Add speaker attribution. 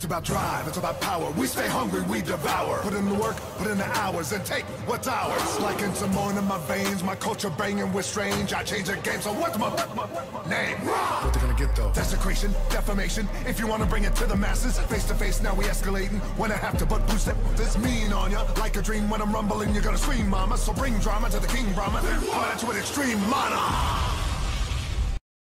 Speaker 1: It's about drive, it's about power. We stay hungry, we devour. Put in the work, put in the hours, and take what's ours. Like in Samoan in my veins, my culture banging with strange. I change the game, so what's my, name? What they gonna get though? Desecration, defamation. If you wanna bring it to the masses, face to face, now we escalating. When I have to, but boost it, this mean on ya. Like a dream when I'm rumbling, you're gonna scream, mama. So bring drama to the king, Brahma. Punch you with extreme mana.